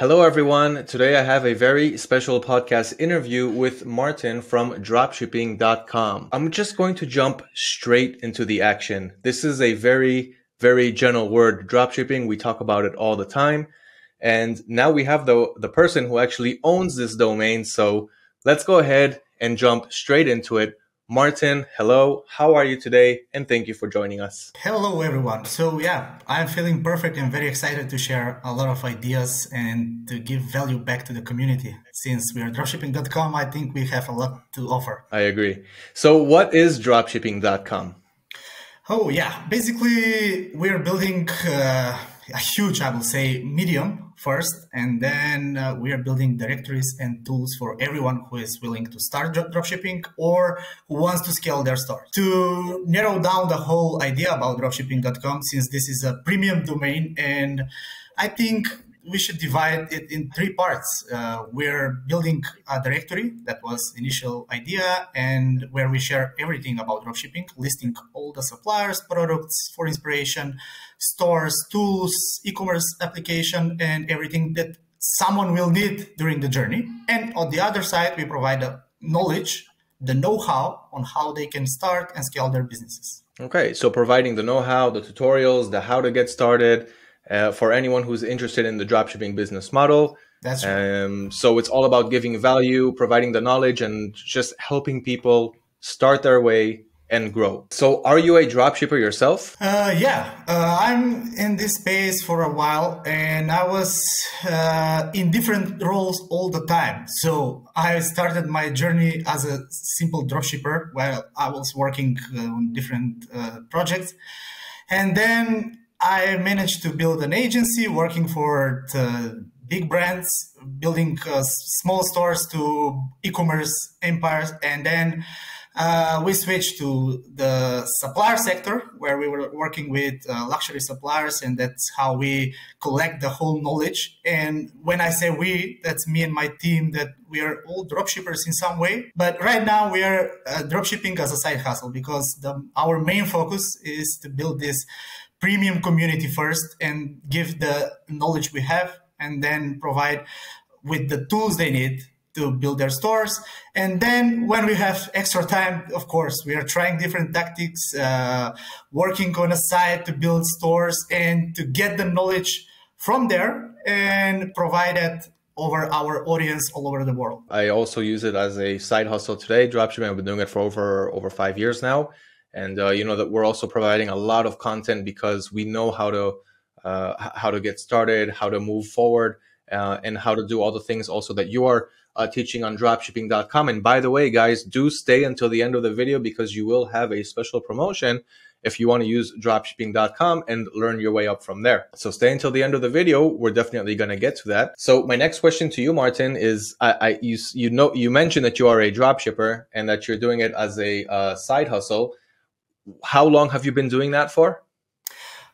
Hello, everyone. Today I have a very special podcast interview with Martin from dropshipping.com. I'm just going to jump straight into the action. This is a very, very general word, dropshipping. We talk about it all the time. And now we have the, the person who actually owns this domain. So let's go ahead and jump straight into it. Martin, hello. How are you today? And thank you for joining us. Hello, everyone. So, yeah, I'm feeling perfect and very excited to share a lot of ideas and to give value back to the community. Since we are dropshipping.com, I think we have a lot to offer. I agree. So, what is dropshipping.com? Oh, yeah. Basically, we're building uh, a huge, I will say, medium first, and then uh, we are building directories and tools for everyone who is willing to start dropshipping or who wants to scale their store. To narrow down the whole idea about dropshipping.com, since this is a premium domain, and I think we should divide it in three parts. Uh, we're building a directory that was initial idea and where we share everything about dropshipping, listing all the suppliers, products for inspiration, stores, tools, e-commerce application, and everything that someone will need during the journey. And on the other side, we provide the knowledge, the know-how on how they can start and scale their businesses. Okay, so providing the know-how, the tutorials, the how to get started, uh, for anyone who's interested in the dropshipping business model. That's right. Um, so it's all about giving value, providing the knowledge, and just helping people start their way and grow. So, are you a dropshipper yourself? Uh, yeah, uh, I'm in this space for a while, and I was uh, in different roles all the time. So, I started my journey as a simple dropshipper while I was working uh, on different uh, projects, and then I managed to build an agency working for big brands, building uh, small stores to e-commerce empires, and then uh, we switched to the supplier sector where we were working with uh, luxury suppliers, and that's how we collect the whole knowledge. And when I say we, that's me and my team. That we are all dropshippers in some way, but right now we are uh, dropshipping as a side hustle because the, our main focus is to build this premium community first and give the knowledge we have and then provide with the tools they need to build their stores. And then when we have extra time, of course, we are trying different tactics, uh, working on a site to build stores and to get the knowledge from there and provide it over our audience all over the world. I also use it as a side hustle today. Dropshipping, I've been doing it for over over five years now and uh, you know that we're also providing a lot of content because we know how to uh, how to get started how to move forward uh, and how to do all the things also that you are uh, teaching on dropshipping.com and by the way guys do stay until the end of the video because you will have a special promotion if you want to use dropshipping.com and learn your way up from there. So stay until the end of the video. We're definitely going to get to that. So my next question to you, Martin, is I, I you, you know, you mentioned that you are a dropshipper and that you're doing it as a uh, side hustle how long have you been doing that for?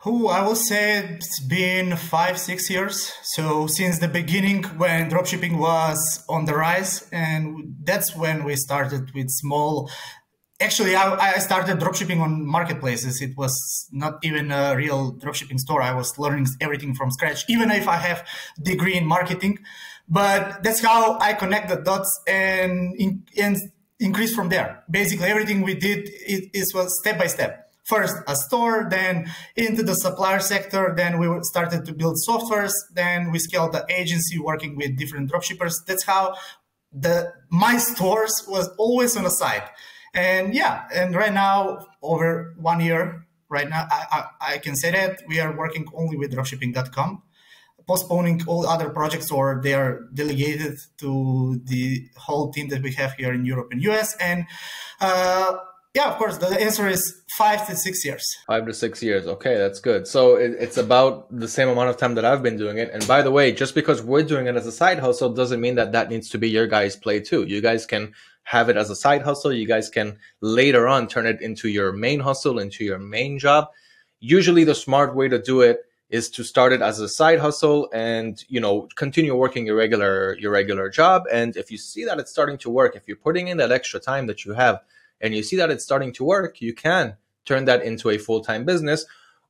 Oh, I will say it's been five, six years. So since the beginning when dropshipping was on the rise, and that's when we started with small. Actually, I, I started dropshipping on marketplaces. It was not even a real dropshipping store. I was learning everything from scratch, even if I have degree in marketing. But that's how I connect the dots and, in, and increase from there. Basically, everything we did it, it was step by step. First, a store, then into the supplier sector, then we started to build softwares, then we scaled the agency working with different dropshippers. That's how the my stores was always on the side. And yeah, and right now, over one year, right now, I, I, I can say that we are working only with dropshipping.com postponing all other projects or they are delegated to the whole team that we have here in Europe and US. And uh, yeah, of course, the answer is five to six years. Five to six years. Okay, that's good. So it, it's about the same amount of time that I've been doing it. And by the way, just because we're doing it as a side hustle doesn't mean that that needs to be your guys' play too. You guys can have it as a side hustle. You guys can later on turn it into your main hustle, into your main job. Usually, the smart way to do it is to start it as a side hustle and you know continue working your regular your regular job and if you see that it's starting to work if you're putting in that extra time that you have and you see that it's starting to work you can turn that into a full-time business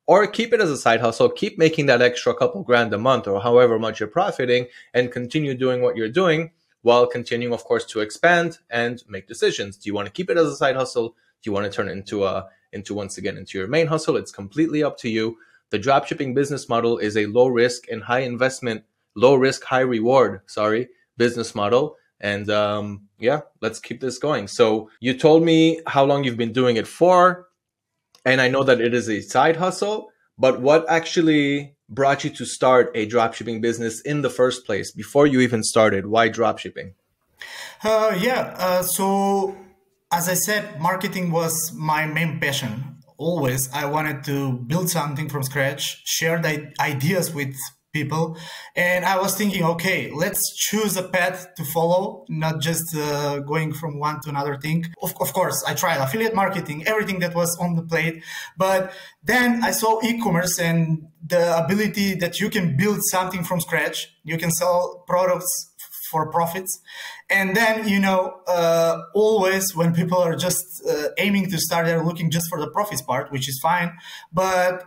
or keep it as a side hustle, keep making that extra couple grand a month or however much you're profiting and continue doing what you're doing while continuing, of course, to expand and make decisions. Do you want to keep it as a side hustle? Do you want to turn it into a, into once again, into your main hustle? It's completely up to you. The dropshipping business model is a low risk and high investment, low risk, high reward, sorry, business model. And um, yeah, let's keep this going. So you told me how long you've been doing it for and I know that it is a side hustle, but what actually brought you to start a dropshipping business in the first place before you even started? Why dropshipping? Uh, yeah, uh, so as I said, marketing was my main passion. Always, I wanted to build something from scratch, share the ideas with people. And I was thinking, okay, let's choose a path to follow, not just uh, going from one to another thing. Of, of course, I tried affiliate marketing, everything that was on the plate. But then I saw e-commerce and the ability that you can build something from scratch. You can sell products for profits. And then, you know, uh, always when people are just uh, aiming to start, they're looking just for the profits part, which is fine. But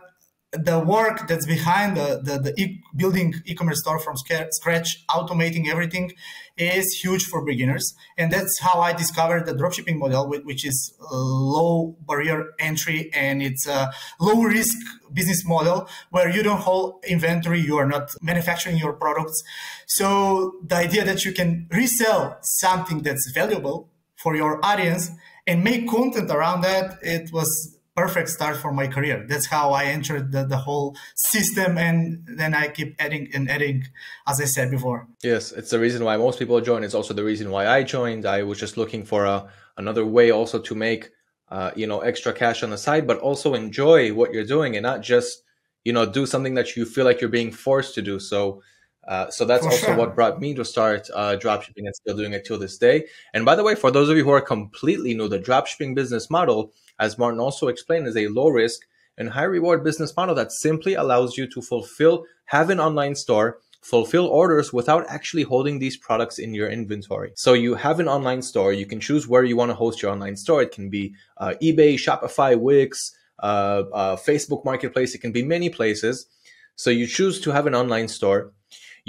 the work that's behind the, the, the e building e-commerce store from scratch, automating everything is huge for beginners. And that's how I discovered the dropshipping model, which is low barrier entry and it's a low risk business model where you don't hold inventory, you are not manufacturing your products. So the idea that you can resell something that's valuable for your audience and make content around that, it was perfect start for my career. That's how I entered the, the whole system. And then I keep adding and adding, as I said before. Yes, it's the reason why most people join. It's also the reason why I joined. I was just looking for a, another way also to make, uh, you know, extra cash on the side, but also enjoy what you're doing and not just, you know, do something that you feel like you're being forced to do. So, uh, so that's for also sure. what brought me to start uh, dropshipping and still doing it till this day. And by the way, for those of you who are completely new, the dropshipping business model as Martin also explained, is a low risk and high reward business model that simply allows you to fulfill, have an online store, fulfill orders without actually holding these products in your inventory. So you have an online store. You can choose where you want to host your online store. It can be uh, eBay, Shopify, Wix, uh, uh, Facebook Marketplace. It can be many places. So you choose to have an online store.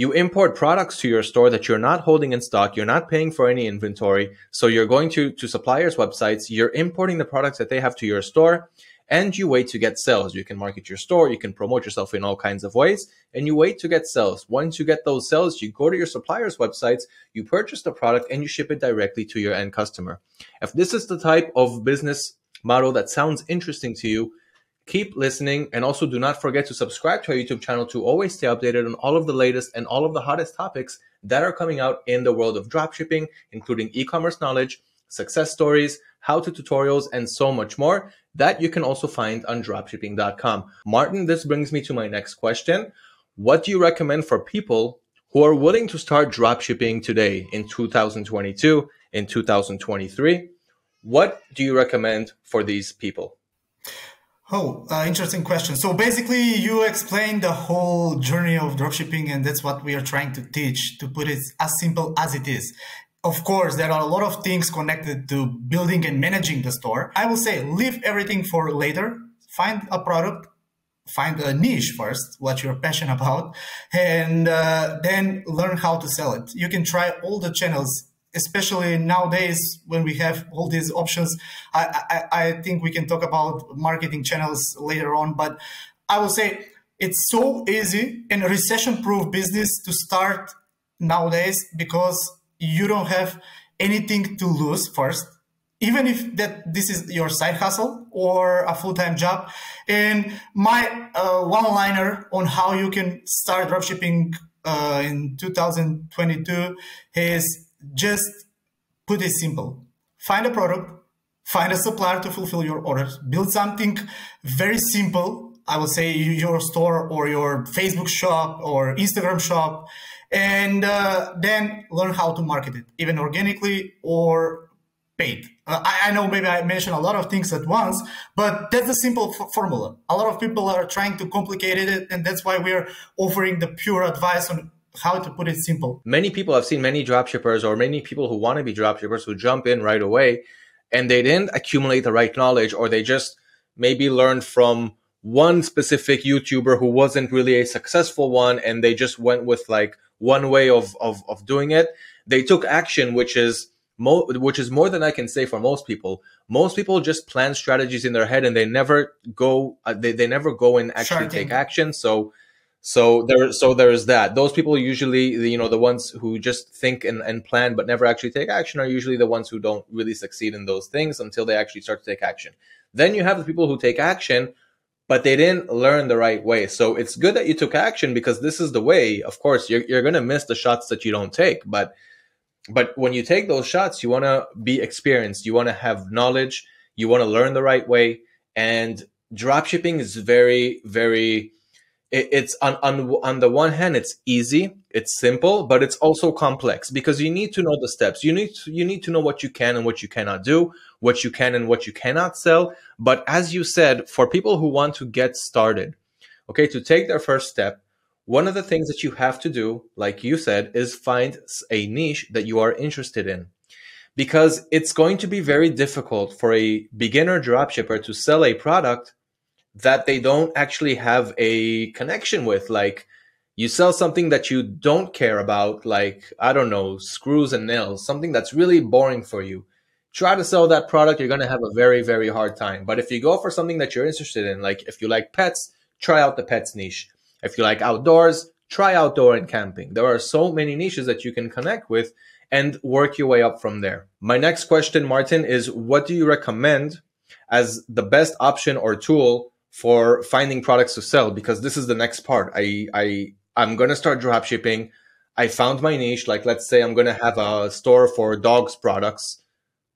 You import products to your store that you're not holding in stock. You're not paying for any inventory. So you're going to, to suppliers' websites. You're importing the products that they have to your store and you wait to get sales. You can market your store. You can promote yourself in all kinds of ways and you wait to get sales. Once you get those sales, you go to your suppliers' websites, you purchase the product and you ship it directly to your end customer. If this is the type of business model that sounds interesting to you, Keep listening and also do not forget to subscribe to our YouTube channel to always stay updated on all of the latest and all of the hottest topics that are coming out in the world of dropshipping, including e-commerce knowledge, success stories, how-to tutorials, and so much more that you can also find on dropshipping.com. Martin, this brings me to my next question. What do you recommend for people who are willing to start dropshipping today in 2022, in 2023? What do you recommend for these people? Oh, uh, interesting question. So basically, you explained the whole journey of dropshipping, and that's what we are trying to teach to put it as simple as it is. Of course, there are a lot of things connected to building and managing the store. I will say leave everything for later. Find a product, find a niche first, what you're passionate about, and uh, then learn how to sell it. You can try all the channels especially nowadays when we have all these options. I, I, I think we can talk about marketing channels later on, but I will say it's so easy and recession proof business to start nowadays because you don't have anything to lose first even if that this is your side hustle or a full-time job and my uh, one liner on how you can start dropshipping uh, in 2022 is just put it simple. Find a product, find a supplier to fulfill your orders, build something very simple. I would say your store or your Facebook shop or Instagram shop, and uh, then learn how to market it, even organically or paid. Uh, I, know maybe I mentioned a lot of things at once, but that's a simple formula. A lot of people are trying to complicate it, and that's why we're offering the pure advice on how to put it simple. Many people have seen many dropshippers or many people who want to be dropshippers who jump in right away and they didn't accumulate the right knowledge or they just maybe learned from one specific YouTuber who wasn't really a successful one and they just went with like one way of, of, of doing it. They took action, which is mo- which is more than I can say for most people. Most people just plan strategies in their head and they never go, uh, they, they never go and actually take action. So, so there, so there's that. Those people usually, you know, the ones who just think and, and plan but never actually take action are usually the ones who don't really succeed in those things until they actually start to take action. Then you have the people who take action but they didn't learn the right way. So it's good that you took action because this is the way. Of course, you're, you're going to miss the shots that you don't take, but but when you take those shots, you want to be experienced. You want to have knowledge. You want to learn the right way. And dropshipping is very, very it, it's on, on on the one hand it's easy it's simple but it's also complex because you need to know the steps. You need to, you need to know what you can and what you cannot do what you can and what you cannot sell. But as you said for people who want to get started okay to take their first step one of the things that you have to do like you said is find a niche that you are interested in. Because it's going to be very difficult for a beginner dropshipper to sell a product that they don't actually have a connection with. Like you sell something that you don't care about, like, I don't know, screws and nails, something that's really boring for you. Try to sell that product, you're going to have a very, very hard time. But if you go for something that you're interested in, like if you like pets, try out the pets niche. If you like outdoors, try outdoor and camping. There are so many niches that you can connect with and work your way up from there. My next question, Martin, is what do you recommend as the best option or tool for finding products to sell because this is the next part. I I I'm gonna start drop shipping. I found my niche. Like let's say I'm gonna have a store for dogs products.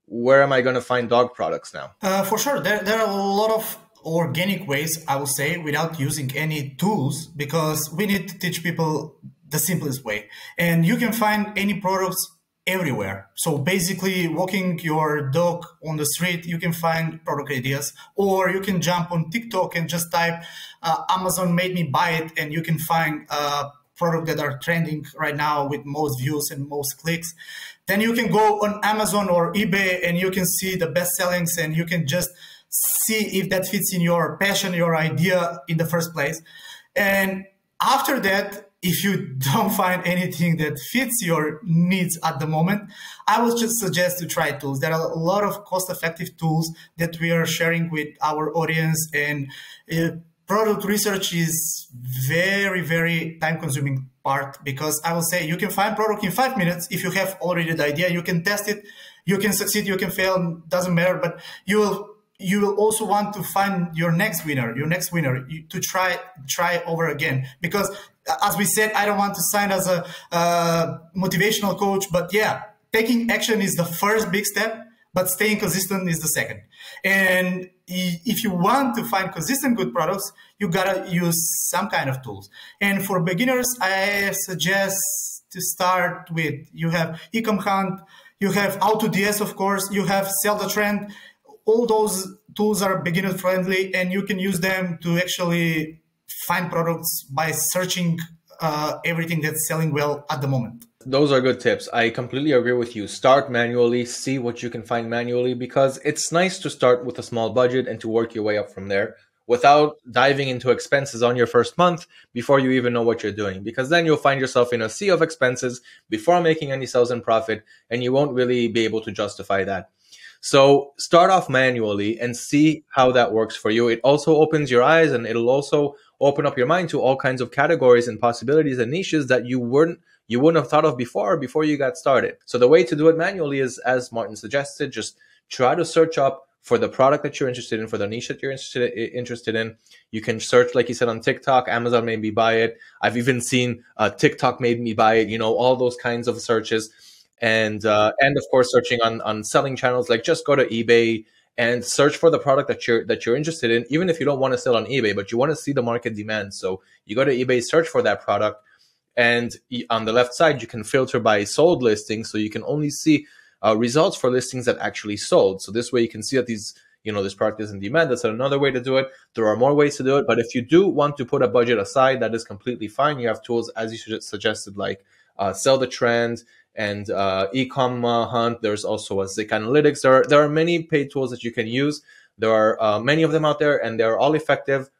Where am I gonna find dog products now? Uh, for sure, there there are a lot of organic ways I will say without using any tools because we need to teach people the simplest way. And you can find any products everywhere. So basically, walking your dog on the street, you can find product ideas, or you can jump on TikTok and just type uh, Amazon made me buy it, and you can find uh, product that are trending right now with most views and most clicks. Then you can go on Amazon or eBay and you can see the best sellings and you can just see if that fits in your passion, your idea in the first place. And after that, if you don't find anything that fits your needs at the moment, I would just suggest to try tools. There are a lot of cost-effective tools that we are sharing with our audience, and uh, product research is very, very time-consuming part because I will say you can find product in five minutes if you have already the idea. You can test it, you can succeed, you can fail, doesn't matter, but you will you will also want to find your next winner, your next winner, to try try over again. Because as we said, I don't want to sign as a uh, motivational coach, but yeah, taking action is the first big step, but staying consistent is the second. And if you want to find consistent good products, you gotta use some kind of tools. And for beginners, I suggest to start with you have Ecom Hunt, you have AutoDS, of course, you have Sell the Trend all those tools are beginner friendly and you can use them to actually find products by searching uh, everything that's selling well at the moment. Those are good tips. I completely agree with you. Start manually, see what you can find manually because it's nice to start with a small budget and to work your way up from there without diving into expenses on your first month before you even know what you're doing because then you'll find yourself in a sea of expenses before making any sales and profit and you won't really be able to justify that. So start off manually and see how that works for you. It also opens your eyes and it'll also open up your mind to all kinds of categories and possibilities and niches that you weren't you wouldn't have thought of before before you got started. So the way to do it manually is as Martin suggested, just try to search up for the product that you're interested in, for the niche that you're interested interested in. You can search, like you said, on TikTok. Amazon made me buy it. I've even seen uh, TikTok made me buy it. You know, all those kinds of searches and uh, and of course searching on on selling channels like just go to ebay and search for the product that you're that you're interested in even if you don't want to sell on ebay but you want to see the market demand. So you go to ebay search for that product and on the left side you can filter by sold listings so you can only see uh, results for listings that actually sold. So this way you can see that these you know this product is in demand. That's another way to do it. There are more ways to do it but if you do want to put a budget aside that is completely fine. You have tools as you suggested like uh, sell the trend and uh, Ecom uh, Hunt. There's also a Zik Analytics. There are, there are many paid tools that you can use. There are uh, many of them out there, and they're all effective.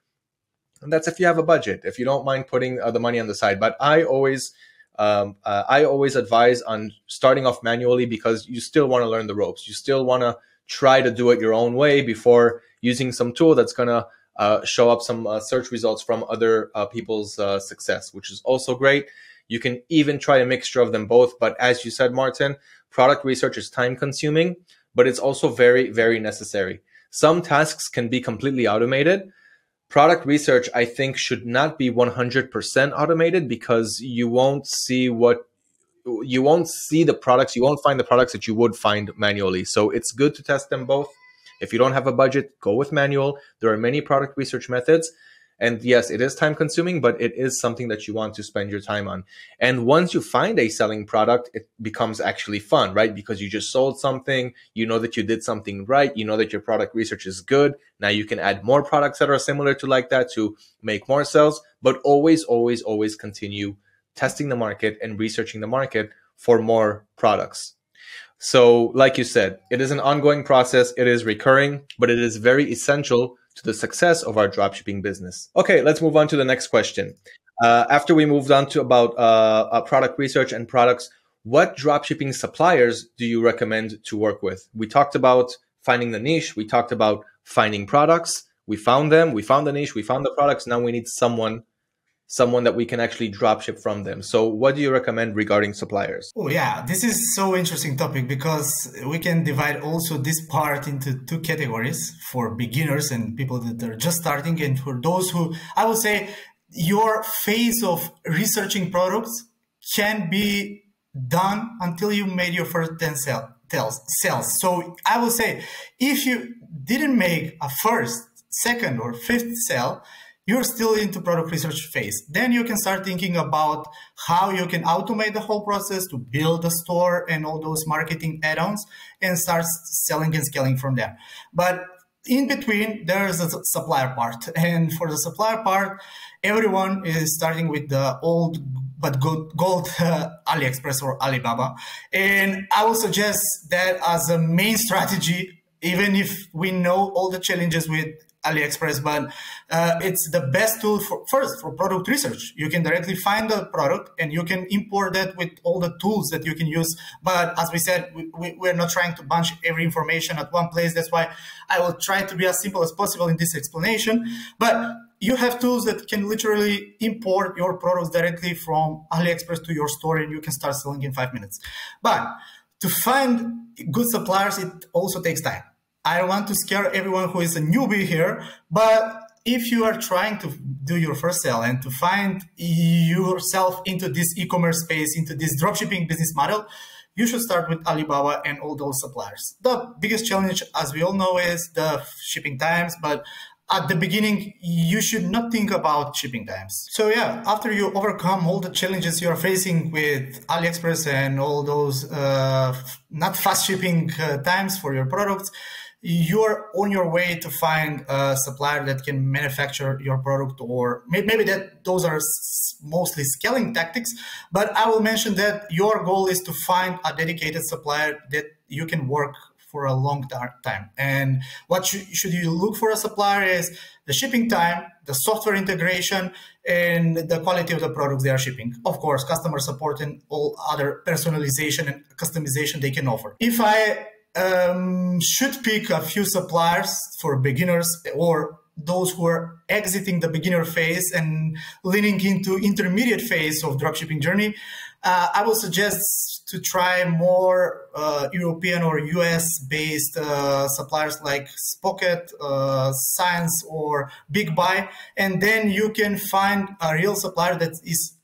And that's if you have a budget, if you don't mind putting uh, the money on the side. But I always, um, uh, I always advise on starting off manually because you still want to learn the ropes. You still want to try to do it your own way before using some tool that's going to uh, show up some search results from other people's success, which is also great. You can even try a mixture of them both. But as you said, Martin, product research is time consuming, but it's also very, very necessary. Some tasks can be completely automated. Product research, I think, should not be 100% automated because you won't see what you won't see the products, you won't find the products that you would find manually. So it's good to test them both. If you don't have a budget, go with manual. There are many product research methods. And yes, it is time consuming, but it is something that you want to spend your time on. And once you find a selling product, it becomes actually fun, right? Because you just sold something, you know that you did something right, you know that your product research is good. Now you can add more products that are similar to like that to make more sales, but always, always, always continue testing the market and researching the market for more products. So, like you said, it is an ongoing process, it is recurring, but it is very essential to the success of our dropshipping business. Okay, let's move on to the next question. Uh, after we moved on to about uh, uh, product research and products, what dropshipping suppliers do you recommend to work with? We talked about finding the niche, we talked about finding products, we found them, we found the niche, we found the products. Now we need someone someone that we can actually drop ship from them. So what do you recommend regarding suppliers? Oh yeah, this is so interesting topic because we can divide also this part into two categories for beginners and people that are just starting and for those who I would say your phase of researching products can be done until you made your first 10 sell, tells, sales. So I will say if you didn't make a first, second or fifth sale, you're still into product research phase. Then you can start thinking about how you can automate the whole process to build a store and all those marketing add-ons and start selling and scaling from there. But in between, there's a supplier part. And for the supplier part, everyone is starting with the old but good gold uh, AliExpress or Alibaba. And I would suggest that as a main strategy, even if we know all the challenges with AliExpress, but uh, it's the best tool for first for product research. You can directly find the product and you can import that with all the tools that you can use. But as we said, we, we, are not trying to bunch every information at one place. That's why I will try to be as simple as possible in this explanation. But you have tools that can literally import your products directly from AliExpress to your store and you can start selling in five minutes. But to find good suppliers, it also takes time I don't want to scare everyone who is a newbie here, but if you are trying to do your first sale and to find yourself into this e-commerce space, into this dropshipping business model, you should start with Alibaba and all those suppliers. The biggest challenge, as we all know, is the shipping times, but at the beginning, you should not think about shipping times. So yeah, after you overcome all the challenges you're facing with AliExpress and all those uh, not fast shipping uh, times for your products, you're on your way to find a supplier that can manufacture your product or maybe that those are mostly scaling tactics but i will mention that your goal is to find a dedicated supplier that you can work for a long time. And what should you look for a supplier is the shipping time the software integration and the quality of the products they are shipping. Of course customer support and all other personalization and customization they can offer. If i um, should pick a few suppliers for beginners or those who are exiting the beginner phase and leaning into intermediate phase of dropshipping journey, uh, I would suggest to try more uh, European or US based uh, suppliers like Spocket, uh, Syncee, or Big Buy, and then you can find a real supplier that is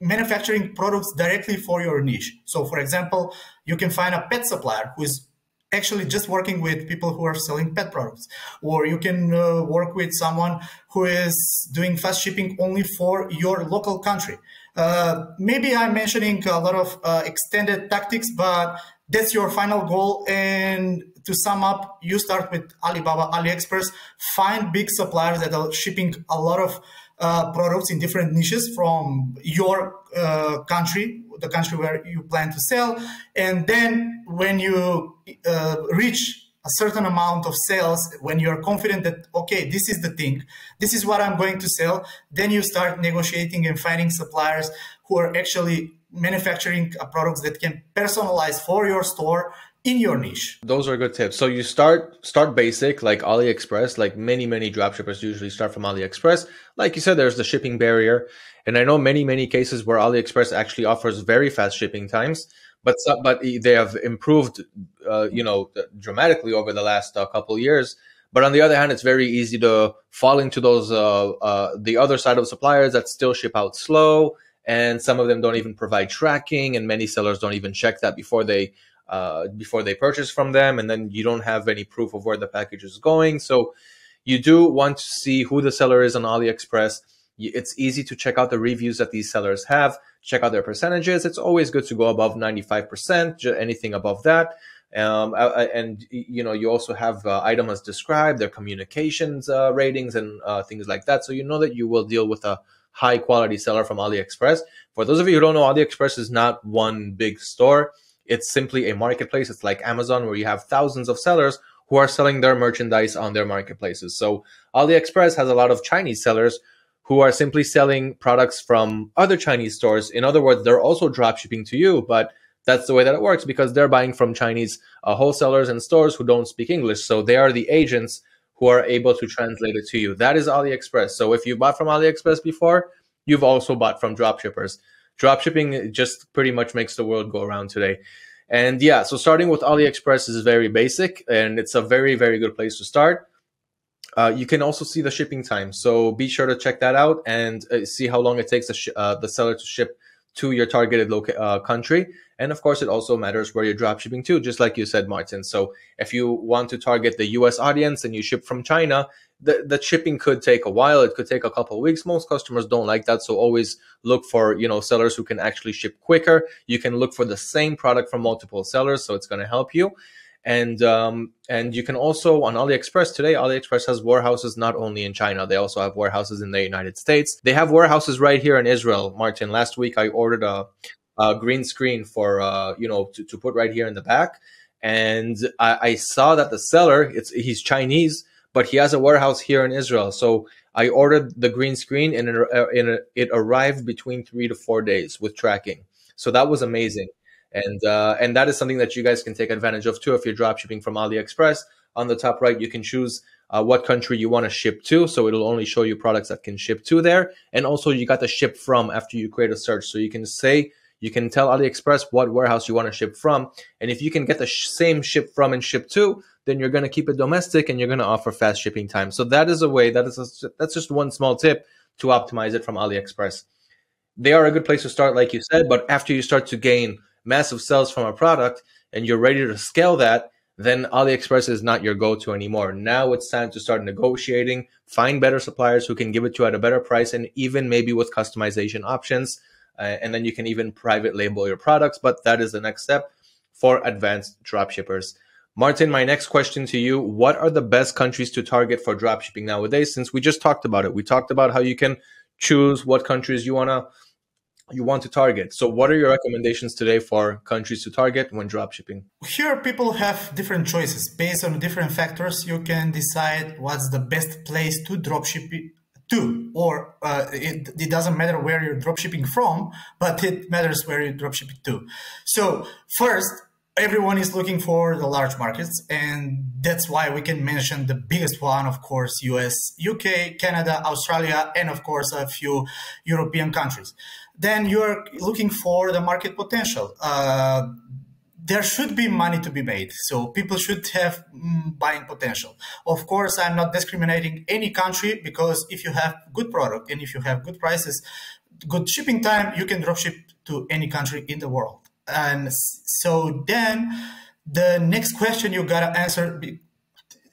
manufacturing products directly for your niche. So, for example, you can find a pet supplier who is actually just working with people who are selling pet products. Or you can uh, work with someone who is doing fast shipping only for your local country. Uh, maybe i'm mentioning a lot of uh, extended tactics but that's your final goal. And to sum up you start with alibaba aliexpress. Find big suppliers that are shipping a lot of uh, products in different niches from your uh, country, the country where you plan to sell. And then when you uh, reach a certain amount of sales, when you're confident that, okay, this is the thing, this is what I'm going to sell, then you start negotiating and finding suppliers who are actually manufacturing products that can personalize for your store in your niche. Those are good tips. So you start start basic like AliExpress, like many many dropshippers usually start from AliExpress. Like you said there's the shipping barrier and I know many many cases where AliExpress actually offers very fast shipping times, but but they have improved uh, you know dramatically over the last uh, couple years. But on the other hand, it's very easy to fall into those uh, uh the other side of suppliers that still ship out slow and some of them don't even provide tracking and many sellers don't even check that before they uh, before they purchase from them, and then you don't have any proof of where the package is going. So you do want to see who the seller is on AliExpress. It's easy to check out the reviews that these sellers have, check out their percentages. It's always good to go above 95%, anything above that. Um, and you know, you also have uh, item as described, their communications uh, ratings and uh, things like that. So you know that you will deal with a high quality seller from AliExpress. For those of you who don't know, AliExpress is not one big store. It's simply a marketplace. It's like Amazon where you have thousands of sellers who are selling their merchandise on their marketplaces. So AliExpress has a lot of Chinese sellers who are simply selling products from other Chinese stores. In other words, they're also drop shipping to you, but that's the way that it works because they're buying from Chinese uh, wholesalers and stores who don't speak English. So they are the agents who are able to translate it to you. That is AliExpress. So if you bought from AliExpress before, you've also bought from dropshippers dropshipping just pretty much makes the world go around today. And yeah, so starting with AliExpress is very basic and it's a very, very good place to start. Uh, you can also see the shipping time. So be sure to check that out and uh, see how long it takes the, uh, the seller to ship to your targeted loca- uh, country. And of course, it also matters where you're drop shipping to, just like you said, Martin. So if you want to target the US audience and you ship from China, the, the shipping could take a while. It could take a couple of weeks. Most customers don't like that. So always look for, you know, sellers who can actually ship quicker. You can look for the same product from multiple sellers. So it's going to help you. And, um, and you can also on AliExpress today, AliExpress has warehouses not only in China, they also have warehouses in the United States. They have warehouses right here in Israel. Martin, last week I ordered a, a green screen for, uh, you know, to, to put right here in the back. And I, I saw that the seller, it's, he's Chinese but he has a warehouse here in Israel. So I ordered the green screen and it, it arrived between three to four days with tracking. So that was amazing. And, uh, and that is something that you guys can take advantage of too. If you're drop shipping from AliExpress on the top right, you can choose uh, what country you want to ship to. So it'll only show you products that can ship to there. And also you got the ship from after you create a search. So you can say, you can tell AliExpress what warehouse you want to ship from. And if you can get the sh- same ship from and ship to, then you're going to keep it domestic and you're going to offer fast shipping time. So that is a way that is a, that's just one small tip to optimize it from AliExpress. They are a good place to start, like you said, but after you start to gain massive sales from a product and you're ready to scale that, then AliExpress is not your go-to anymore. Now it's time to start negotiating, find better suppliers who can give it to you at a better price, and even maybe with customization options. Uh, and then you can even private label your products. But that is the next step for advanced dropshippers. Martin, my next question to you What are the best countries to target for dropshipping nowadays? Since we just talked about it, we talked about how you can choose what countries you want to you want to target. So what are your recommendations today for countries to target when dropshipping? Here people have different choices based on different factors. You can decide what's the best place to dropship to, or uh, it, it doesn't matter where you're dropshipping from, but it matters where you're dropshipping to. So first, everyone is looking for the large markets and that's why we can mention the biggest one of course us uk canada australia and of course a few european countries then you're looking for the market potential. Uh, there should be money to be made so people should have mm, buying potential. Of course i'm not discriminating any country because if you have good product and if you have good prices good shipping time you can dropship to any country in the world. And so then the next question you gotta answer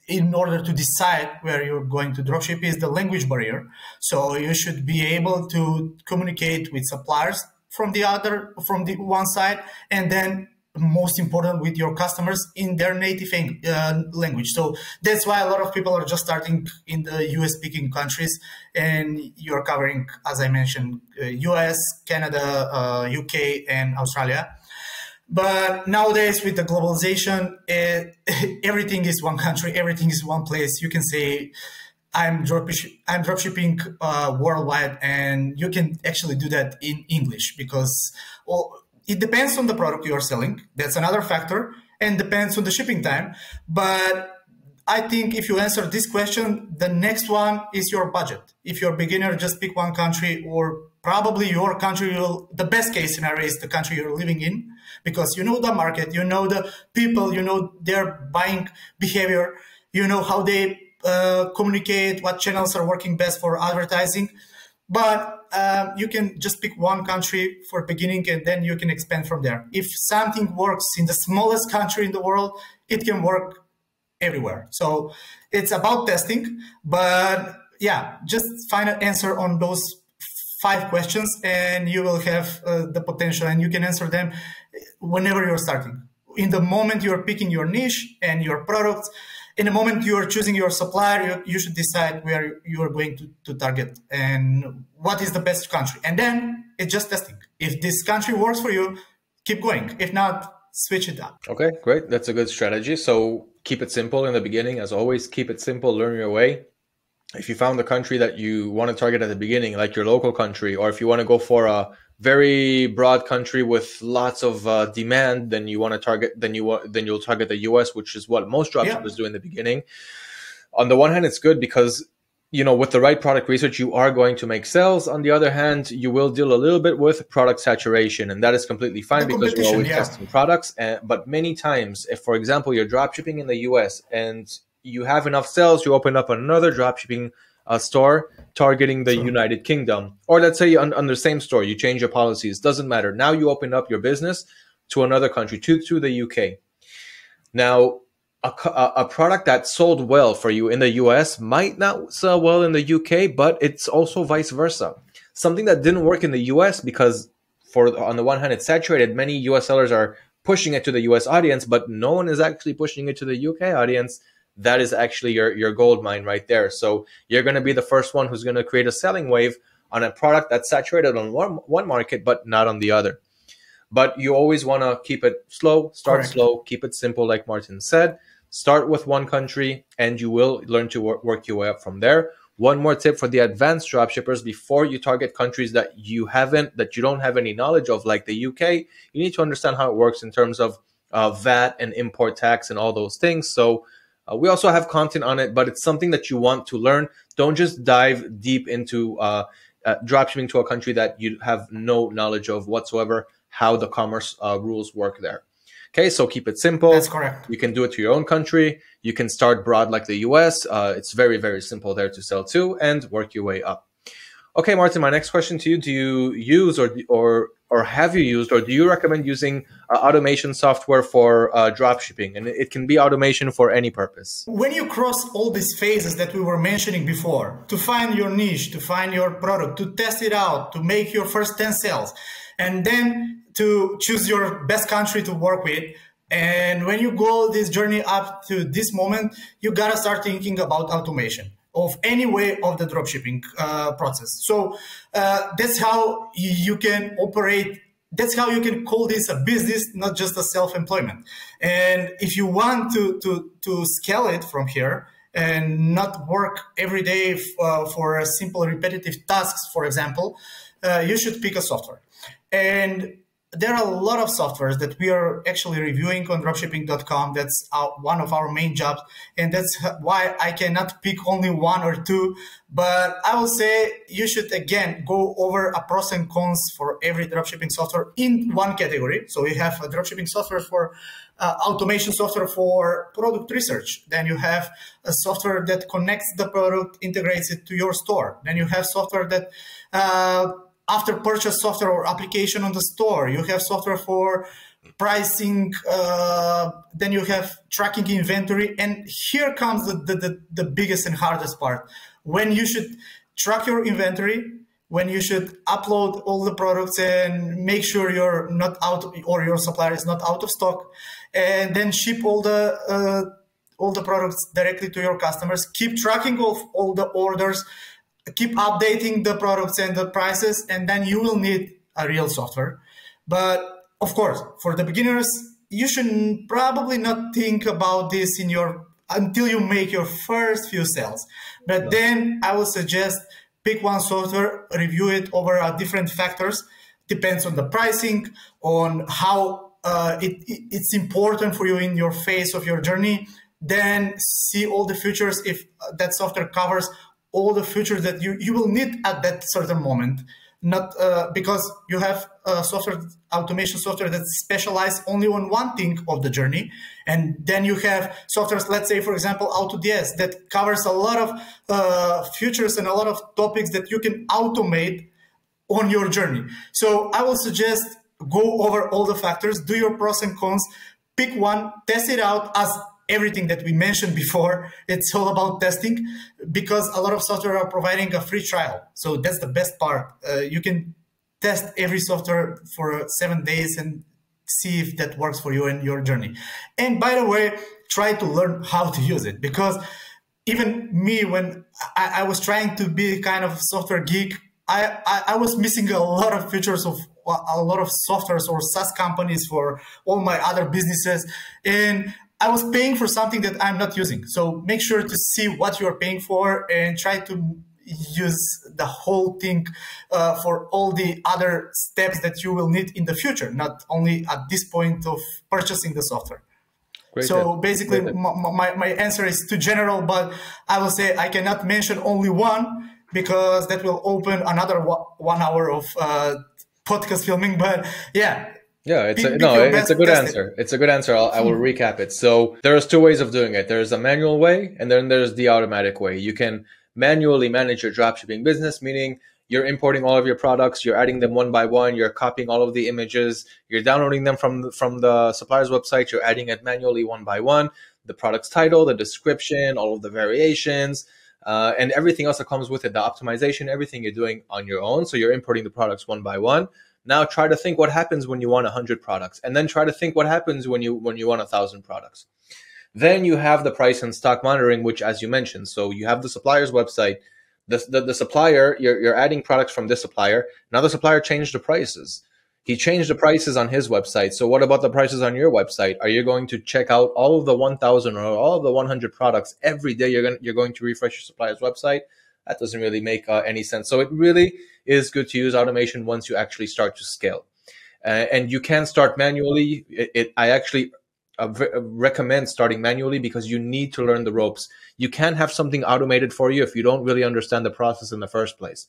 in order to decide where you're going to dropship is the language barrier. So you should be able to communicate with suppliers from the other, from the one side, and then most important with your customers in their native uh, language. So that's why a lot of people are just starting in the US speaking countries and you're covering, as I mentioned, uh, US, Canada, uh, UK, and Australia. But nowadays, with the globalization, it, everything is one country, everything is one place. You can say, I'm drop I'm dropshipping uh, worldwide, and you can actually do that in English because well, it depends on the product you are selling. That's another factor, and depends on the shipping time. But I think if you answer this question, the next one is your budget. If you're a beginner, just pick one country, or probably your country will. The best case scenario is the country you're living in because you know the market, you know the people, you know their buying behavior, you know how they uh, communicate, what channels are working best for advertising. But um, you can just pick one country for beginning and then you can expand from there. If something works in the smallest country in the world, it can work everywhere. So it's about testing, but yeah, just find an answer on those five questions and you will have uh, the potential and you can answer them whenever you're starting. In the moment you're picking your niche and your products, in the moment you're choosing your supplier, you, you should decide where you are going to, to target and what is the best country. And then it's just testing. If this country works for you, keep going. If not, switch it up. Okay, great. That's a good strategy. So keep it simple in the beginning. As always, keep it simple, learn your way. If you found the country that you want to target at the beginning, like your local country, or if you want to go for a very broad country with lots of uh, demand, then you want to target, then you want, then you'll target the U.S., which is what most dropshippers yeah. do in the beginning. On the one hand, it's good because you know with the right product research, you are going to make sales. On the other hand, you will deal a little bit with product saturation, and that is completely fine the because we're always yeah. testing products. And, but many times, if for example you're dropshipping in the U.S. and you have enough sales, you open up another dropshipping uh, store targeting the United Kingdom, or let's say on, on the same store, you change your policies. Doesn't matter. Now you open up your business to another country, to to the UK. Now, a, a product that sold well for you in the US might not sell well in the UK, but it's also vice versa. Something that didn't work in the US because, for on the one hand, it's saturated. Many US sellers are pushing it to the US audience, but no one is actually pushing it to the UK audience that is actually your, your gold mine right there. So you're going to be the first one who's going to create a selling wave on a product that's saturated on one, one market, but not on the other. But you always want to keep it slow, start Correct. slow, keep it simple, like Martin said. Start with one country and you will learn to work, work your way up from there. One more tip for the advanced dropshippers before you target countries that you haven't, that you don't have any knowledge of, like the UK, you need to understand how it works in terms of uh, VAT and import tax and all those things. So uh, we also have content on it, but it's something that you want to learn. Don't just dive deep into uh, uh, dropshipping to a country that you have no knowledge of whatsoever, how the commerce uh, rules work there. Okay, so keep it simple. That's correct. You can do it to your own country. You can start broad like the US. Uh, it's very, very simple there to sell to and work your way up. Okay, Martin, my next question to you, do you use or, or or have you used or do you recommend using uh, automation software for uh, drop shipping and it can be automation for any purpose. When you cross all these phases that we were mentioning before to find your niche to find your product to test it out to make your first 10 sales and then to choose your best country to work with and when you go this journey up to this moment you gotta start thinking about automation of any way of the dropshipping uh, process. So uh, that's how you can operate. That's how you can call this a business, not just a self-employment. And if you want to to to scale it from here and not work every day uh, for simple repetitive tasks, for example, uh, you should pick a software. And there are a lot of softwares that we are actually reviewing on dropshipping.com. That's our, one of our main jobs. And that's why I cannot pick only one or two. But I will say you should again go over a pros and cons for every dropshipping software in one category. So you have a dropshipping software for uh, automation software for product research. Then you have a software that connects the product, integrates it to your store. Then you have software that uh, after purchase software or application on the store. You have software for pricing. Uh, then you have tracking inventory. And here comes the, the, the, biggest and hardest part. When you should track your inventory, when you should upload all the products and make sure you're not out or your supplier is not out of stock and then ship all the uh, all the products directly to your customers keep tracking of all the orders keep updating the products and the prices, and then you will need a real software. But of course, for the beginners, you should probably not think about this in your until you make your first few sales. But then I would suggest pick one software, review it over uh, different factors. Depends on the pricing, on how uh, it, it, it's important for you in your phase of your journey. Then see all the features if uh, that software covers all the features that you, you will need at that certain moment not uh, because you have a software automation software that's specialized only on one thing of the journey. And then you have softwares let's say for example AutoDS that covers a lot of uh, features and a lot of topics that you can automate on your journey. So i will suggest go over all the factors do your pros and cons pick one test it out as everything that we mentioned before. It's all about testing because a lot of software are providing a free trial. So that's the best part. Uh, you can test every software for seven days and see if that works for you and your journey. And by the way, try to learn how to use it because even me, when I, I was trying to be kind of software geek, I, I, I was missing a lot of features of a lot of softwares or SaaS companies for all my other businesses. And I was paying for something that I'm not using. So make sure to see what you're paying for and try to use the whole thing uh, for all the other steps that you will need in the future, not only at this point of purchasing the software. Great so tip. basically, my, my answer is too general, but I will say I cannot mention only one because that will open another one hour of uh, podcast filming. But yeah, yeah, it's a, no, it's a good answer. It's a good answer. I'll, I will hmm. recap it. So there's two ways of doing it. There's a manual way, and then there's the automatic way. You can manually manage your dropshipping business, meaning you're importing all of your products, you're adding them one by one, you're copying all of the images, you're downloading them from from the supplier's website, you're adding it manually one by one, the product's title, the description, all of the variations. Uh, and everything else that comes with it, the optimization, everything you're doing on your own. So you're importing the products one by one. Now try to think what happens when you want 100 products and then try to think what happens when you when you want 1000 products. Then you have the price and stock monitoring which as you mentioned, so you have the supplier's website, the, the, the supplier, you're, you're adding products from this supplier. Now the supplier changed the prices. He changed the prices on his website. So what about the prices on your website? Are you going to check out all of the 1000 or all of the 100 products every day you're going you're going to refresh your supplier's website? That doesn't really make uh, any sense. So it really is good to use automation once you actually start to scale. Uh, and you can start manually. It, it I actually uh, uh, recommend starting manually because you need to learn the ropes. You can't have something automated for you if you don't really understand the process in the first place.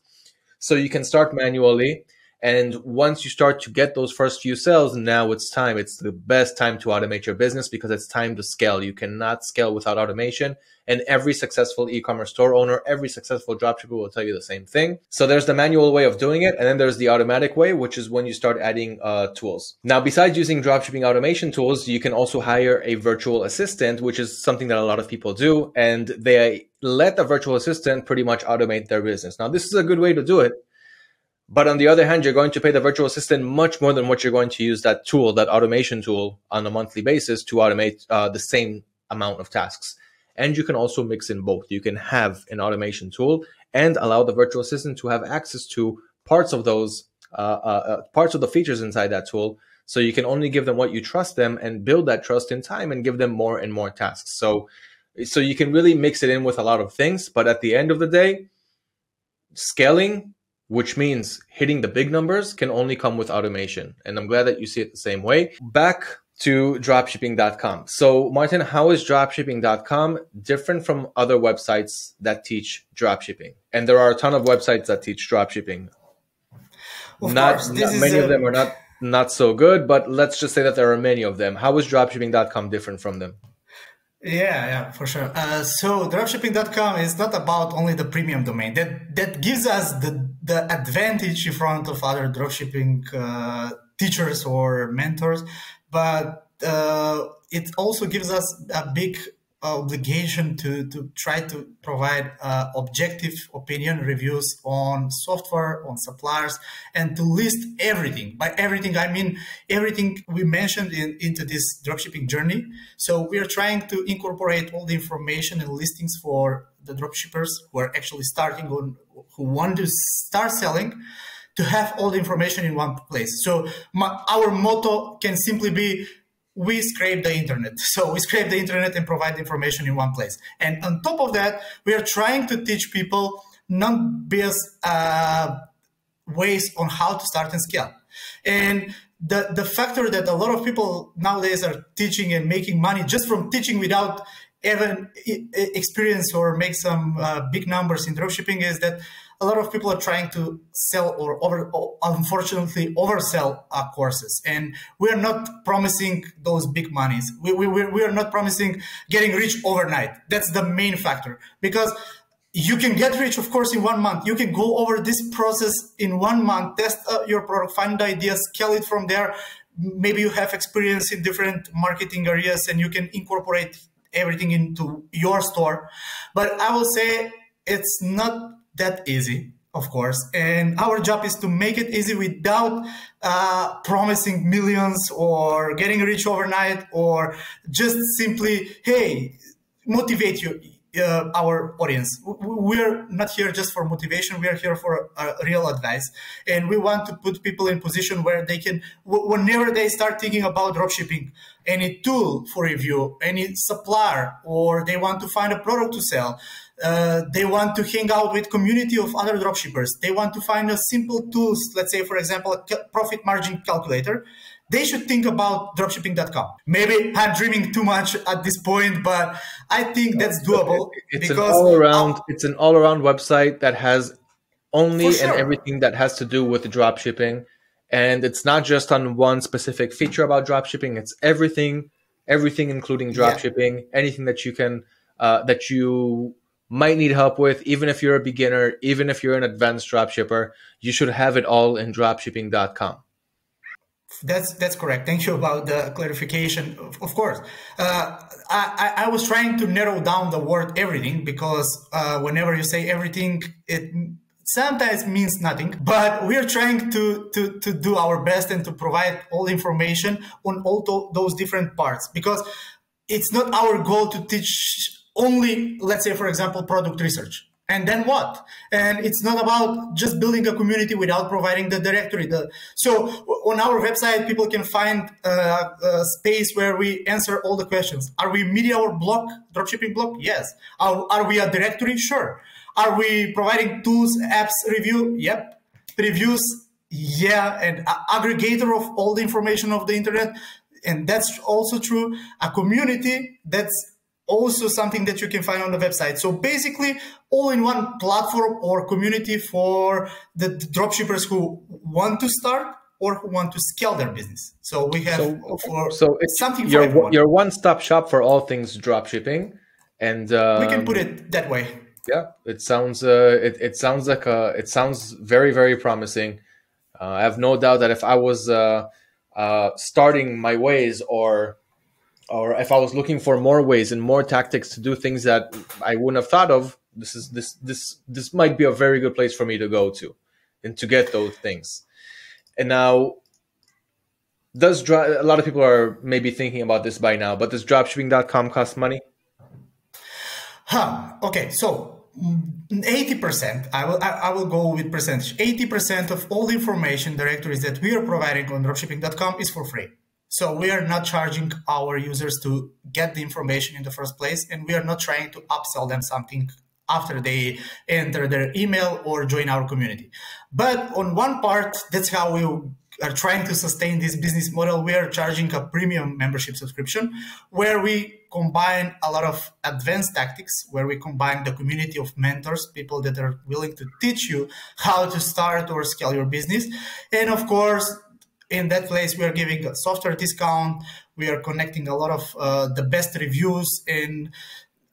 So you can start manually. And once you start to get those first few sales, now it's time. It's the best time to automate your business because it's time to scale. You cannot scale without automation. And every successful e-commerce store owner, every successful dropshipper will tell you the same thing. So there's the manual way of doing it. And then there's the automatic way, which is when you start adding uh, tools. Now, besides using dropshipping automation tools, you can also hire a virtual assistant, which is something that a lot of people do. And they let the virtual assistant pretty much automate their business. Now, this is a good way to do it. But on the other hand, you're going to pay the virtual assistant much more than what you're going to use that tool, that automation tool on a monthly basis to automate uh, the same amount of tasks. And you can also mix in both. You can have an automation tool and allow the virtual assistant to have access to parts of those uh, uh, uh, parts of the features inside that tool. So you can only give them what you trust them and build that trust in time and give them more and more tasks. So, so you can really mix it in with a lot of things. But at the end of the day, scaling, which means hitting the big numbers, can only come with automation. And I'm glad that you see it the same way. Back to dropshipping.com. So, Martin, how is dropshipping.com different from other websites that teach dropshipping? And there are a ton of websites that teach dropshipping. Of not, course, not many a... of them are not not so good, but let's just say that there are many of them. How is dropshipping.com different from them? Yeah, yeah, for sure. Uh, so dropshipping.com is not about only the premium domain. That that gives us the the advantage in front of other dropshipping uh, teachers or mentors but uh, it also gives us a big obligation to, to try to provide uh, objective opinion reviews on software, on suppliers, and to list everything. By everything, I mean everything we mentioned in, into this dropshipping journey. So we are trying to incorporate all the information and listings for the dropshippers who are actually starting on, who want to start selling to have all the information in one place. So my, our motto can simply be we scrape the internet. So we scrape the internet and provide information in one place. And on top of that, we are trying to teach people non-BS uh, ways on how to start and scale. And the, the factor that a lot of people nowadays are teaching and making money just from teaching without even experience or make some uh, big numbers in dropshipping is that a lot of people are trying to sell or over, unfortunately oversell uh, courses. And we're not promising those big monies. We, we, we are not promising getting rich overnight. That's the main factor because you can get rich, of course, in one month. You can go over this process in one month, test uh, your product, find ideas, scale it from there. Maybe you have experience in different marketing areas and you can incorporate everything into your store. But I will say it's not that easy, of course. And our job is to make it easy without uh, promising millions or getting rich overnight or just simply, hey, motivate you. Uh, our audience. We're not here just for motivation. We are here for uh, real advice, and we want to put people in position where they can, whenever they start thinking about dropshipping, any tool for review, any supplier, or they want to find a product to sell, uh, they want to hang out with community of other dropshippers. They want to find a simple tools, let's say, for example, a profit margin calculator. They should think about dropshipping.com. Maybe I'm dreaming too much at this point, but I think that's doable. It's an all around. It's an all around website that has only sure. and everything that has to do with dropshipping, and it's not just on one specific feature about dropshipping. It's everything, everything including dropshipping. Yeah. Anything that you can uh, that you might need help with, even if you're a beginner, even if you're an advanced dropshipper, you should have it all in dropshipping.com. That's that's correct. Thank you about the clarification. Of, of course, uh, I, I was trying to narrow down the word everything because uh, whenever you say everything, it sometimes means nothing. But we are trying to to to do our best and to provide all information on all those different parts because it's not our goal to teach only, let's say, for example, product research. And then what? And it's not about just building a community without providing the directory. The, so on our website, people can find uh, a space where we answer all the questions. Are we media or blog, dropshipping blog Yes. Are, are we a directory? Sure. Are we providing tools, apps, review? Yep. Reviews? Yeah. And aggregator of all the information of the internet. And that's also true. A community that's also something that you can find on the website. So basically, all in one platform or community for the dropshippers who want to start or who want to scale their business. So we have so, for so it's something your for your one stop shop for all things dropshipping, and um, we can put it that way. Yeah, it sounds uh, it it sounds like a it sounds very very promising. Uh, I have no doubt that if I was uh, uh starting my ways or or if I was looking for more ways and more tactics to do things that I wouldn't have thought of, this is this this this might be a very good place for me to go to and to get those things. And now does dro- a lot of people are maybe thinking about this by now, but does dropshipping.com cost money? Huh. Okay, so 80% I will I will go with percentage 80% of all the information directories that we are providing on dropshipping.com is for free so we are not charging our users to get the information in the first place, and we are not trying to upsell them something after they enter their email or join our community. But on one part, that's how we are trying to sustain this business model. We are charging a premium membership subscription where we combine a lot of advanced tactics, where we combine the community of mentors, people that are willing to teach you how to start or scale your business. And of course, in that place we are giving a software discount. We are connecting a lot of uh, the best reviews and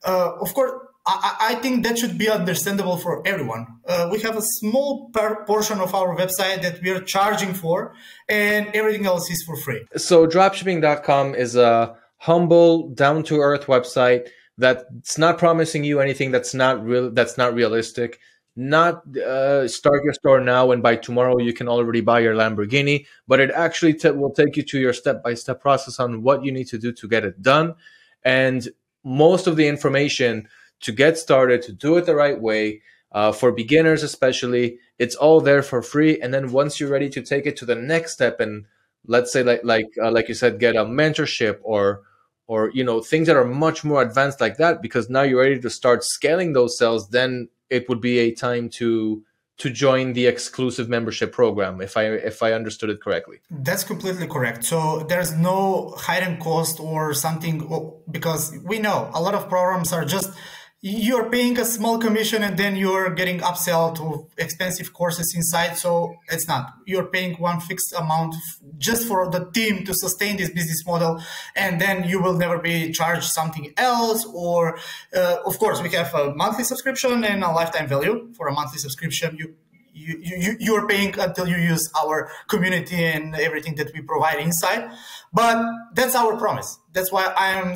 uh, of course I, I, think that should be understandable for everyone. Uh, we have a small portion of our website that we are charging for and everything else is for free. So dropshipping.com is a humble down to earth website that's not promising you anything that's not real that's not realistic not uh, start your store now and by tomorrow you can already buy your Lamborghini, but it actually t- will take you to your step by step process on what you need to do to get it done. And most of the information to get started, to do it the right way, uh, for beginners especially it's all there for free and then once you're ready to take it to the next step and let's say like like uh, like you said get a mentorship or or you know things that are much more advanced like that because now you're ready to start scaling those cells then it would be a time to to join the exclusive membership program if i if i understood it correctly. That's completely correct. So there's no hidden cost or something because we know a lot of programs are just you're paying a small commission and then you're getting upsell to expensive courses inside. So it's not. You're paying one fixed amount just for the team to sustain this business model, and then you will never be charged something else. Or, uh, of course, we have a monthly subscription and a lifetime value. For a monthly subscription, you you, you, you're paying until you use our community and everything that we provide inside. But that's our promise. That's why I am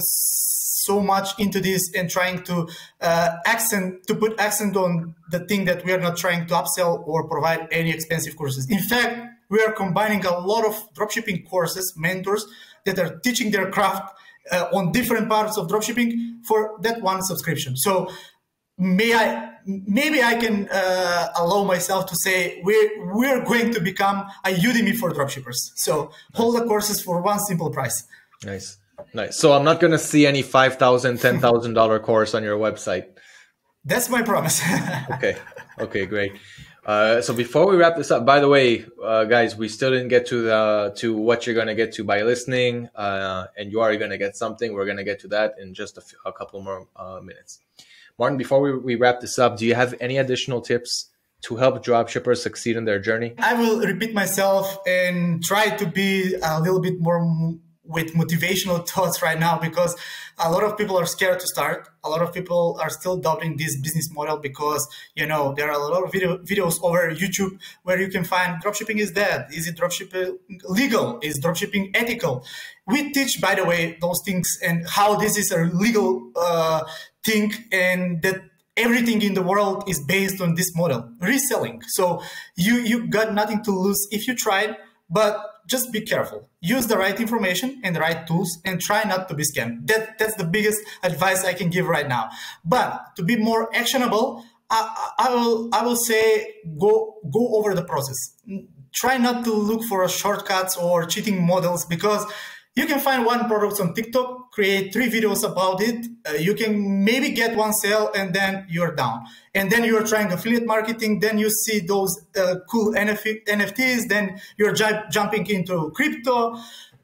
so much into this and trying to uh, accent to put accent on the thing that we are not trying to upsell or provide any expensive courses. In fact, we are combining a lot of dropshipping courses, mentors that are teaching their craft uh, on different parts of dropshipping for that one subscription. So may I maybe I can uh, allow myself to say we're we're going to become a Udemy for dropshippers. So hold the courses for one simple price. Nice. Nice. So I'm not going to see any five thousand, ten thousand dollar course on your website. That's my promise. okay. Okay. Great. Uh, so before we wrap this up, by the way, uh, guys, we still didn't get to the to what you're going to get to by listening, uh, and you are going to get something. We're going to get to that in just a, few, a couple more uh, minutes. Martin, before we, we wrap this up, do you have any additional tips to help dropshippers succeed in their journey? I will repeat myself and try to be a little bit more with motivational thoughts right now because a lot of people are scared to start. A lot of people are still doubting this business model because you know there are a lot of video, videos over YouTube where you can find dropshipping is dead. Is it dropshipping legal? Is dropshipping ethical? We teach, by the way, those things and how this is a legal uh, thing and that everything in the world is based on this model reselling. So you you got nothing to lose if you tried, but just be careful. Use the right information and the right tools and try not to be scammed. That, that's the biggest advice I can give right now. But to be more actionable, I, I, will I will say go go over the process. Try not to look for shortcuts or cheating models because you can find one product on TikTok, create three videos about it. Uh, you can maybe get one sale and then you're down. And then you're trying affiliate marketing. Then you see those uh, cool NF NFTs. Then you're jumping into crypto.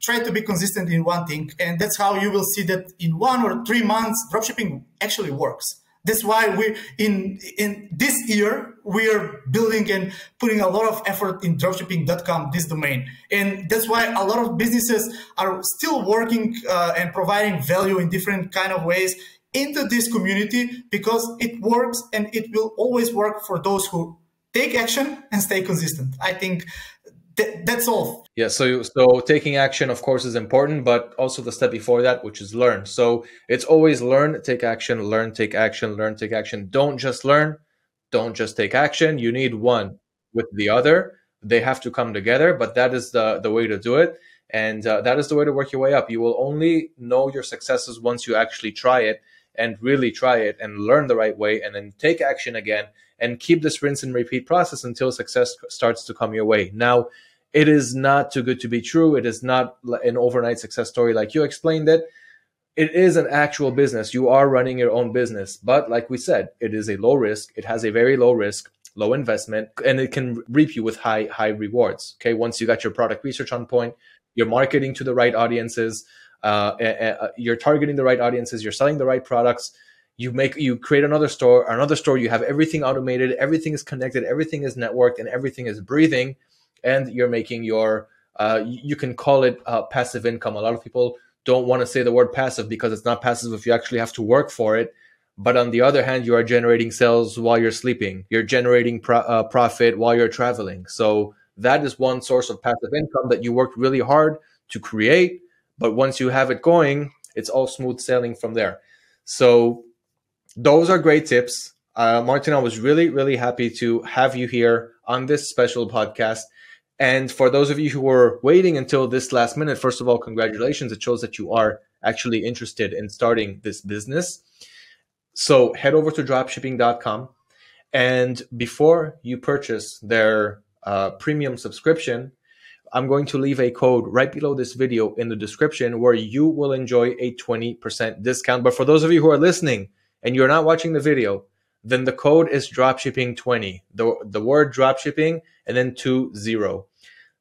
Try to be consistent in one thing. And that's how you will see that in one or three months, dropshipping actually works. That's why we in in this year we are building and putting a lot of effort in dropshipping.com this domain, and that's why a lot of businesses are still working uh, and providing value in different kind of ways into this community because it works and it will always work for those who take action and stay consistent. I think th- that's all. Yeah. So so taking action, of course, is important, but also the step before that, which is learn. So it's always learn, take action, learn, take action, learn, take action. Don't just learn. Don't just take action. You need one with the other. They have to come together, but that is the the way to do it. And uh, that is the way to work your way up. You will only know your successes once you actually try it and really try it and learn the right way and then take action again and keep this rinse and repeat process until success starts to come your way. Now, it is not too good to be true. It is not an overnight success story like you explained it. It is an actual business. You are running your own business. But like we said, it is a low risk. It has a very low risk, low investment, and it can reap you with high, high rewards. Okay. Once you got your product research on point, you're marketing to the right audiences, uh, uh, you're targeting the right audiences, you're selling the right products you make you create another store another store you have everything automated everything is connected everything is networked and everything is breathing and you're making your uh, you can call it uh, passive income. A lot of people don't want to say the word passive because it's not passive if you actually have to work for it. But on the other hand you are generating sales while you're sleeping. You're generating pro- uh, profit while you're traveling. So that is one source of passive income that you worked really hard to create but once you have it going it's all smooth sailing from there. So those are great tips. Uh, Martin, I was really, really happy to have you here on this special podcast. And for those of you who were waiting until this last minute, first of all, congratulations. It shows that you are actually interested in starting this business. So head over to dropshipping.com And before you purchase their uh, premium subscription, I'm going to leave a code right below this video in the description where you will enjoy a 20% discount. But for those of you who are listening and you're not watching the video, then the code is dropshipping20. The, the word dropshipping and then two zero.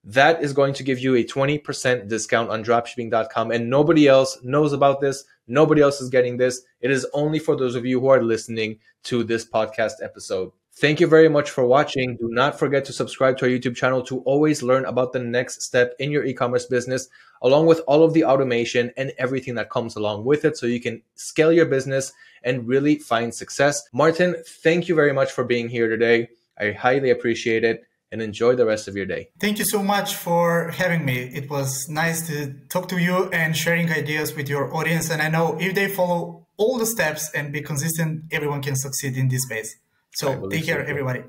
That is going to give you a 20% discount on dropshipping.com. And nobody else knows about this. Nobody else is getting this. It is only for those of you who are listening to this podcast episode. Thank you very much for watching. Do not forget to subscribe to our YouTube channel to always learn about the next step in your e-commerce business, along with all of the automation and everything that comes along with it so you can scale your business and really find success. Martin, thank you very much for being here today. I highly appreciate it and enjoy the rest of your day. Thank you so much for having me. It was nice to talk to you and sharing ideas with your audience. And I know if they follow all the steps and be consistent, everyone can succeed in this space. So take care, so. everybody.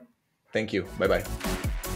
Thank you. Bye bye.